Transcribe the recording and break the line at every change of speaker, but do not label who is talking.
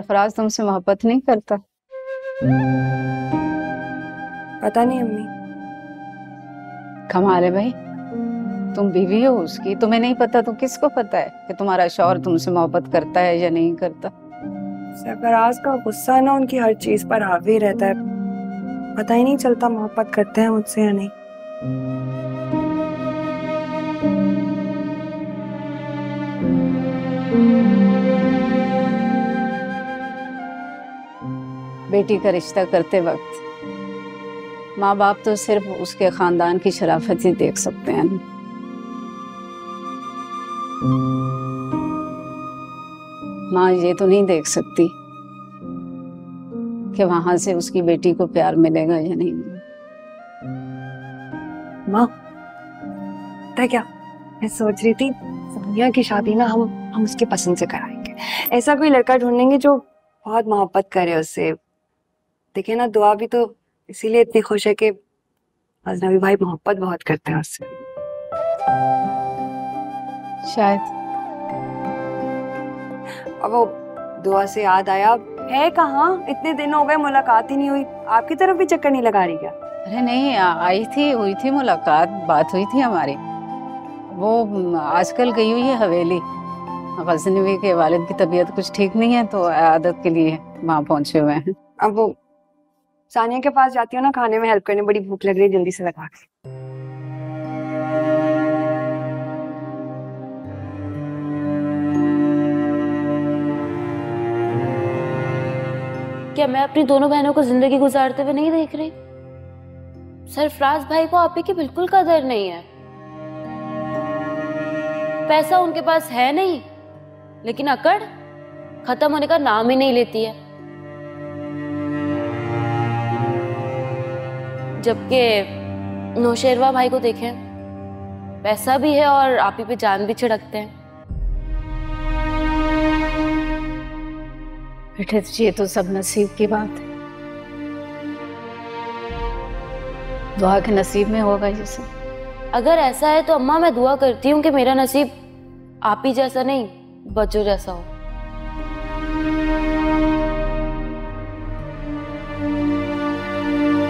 सरफराज तुमसे मोहब्बत नहीं करता?
पता नहीं अम्मी।
कमाल है भाई। तुम बीवी हो उसकी तुम्हें नहीं पता तो किसको पता है कि तुम्हारा शौहर तुमसे मोहब्बत करता है या नहीं करता?
सरफराज का गुस्सा ना उनकी हर चीज़ पर हावी रहता है। पता ही नहीं चलता मोहब्बत करते हैं मुझसे या नहीं।
बेटी का रिश्ता करते वक्त माँ बाप तो सिर्फ़ उसके खानदान की शराफत ही देख सकते हैं। माँ ये तो नहीं देख सकती कि वहाँ से उसकी बेटी को प्यार मिलेगा या नहीं।
माँ क्या? मैं सोच रही थी, सोनिया की शादी ना हम हम उसके पसंद से कराएँगे। ऐसा कोई लड़का ढूंढेंगे जो बहुत मोहब्बत करे उससे देखिए ना दुआ भी तो इसीलिए इतनी खुश है कि अजनबी भाई मोहब्बत बहुत करते हैं उससे।
शायद।
अब वो दुआ से याद आया। है कहाँ? इतने दिन हो गए मुलाकात ही नहीं हुई। आपकी तरफ़ भी चक्कर नहीं लगा रही क्या?
अरे नहीं आई थी हुई थी मुलाकात बात हुई थी हमारी। वो आजकल गई हुई है हवेली। गजनवी के वालिद की तबीयत कुछ ठीक नहीं है तो आदत के लिए वहाँ पहुँचे हुए हैं।
अब वो सानिया के पास जाती हूँ ना खाने में हेल्प करने, बड़ी भूख लग रही है, जल्दी से लगा के।
क्या मैं अपनी दोनों बहनों को ज़िंदगी गुजारते हुए नहीं देख रही? सरफराज भाई को आपी की बिल्कुल कदर नहीं है। पैसा उनके पास है नहीं, लेकिन अकड़ खत्म होने का नाम ही नहीं लेती है। जबकि नौशेरवा भाई को देखें पैसा भी है और आप ही पे जान भी छिड़कते हैं।
बेटे ये तो सब नसीब की बात है। दुआ के नसीब में होगा ये सब।
अगर ऐसा है तो अम्मा मैं दुआ करती हूँ कि मेरा नसीब आप ही जैसा नहीं बच्चों जैसा हो।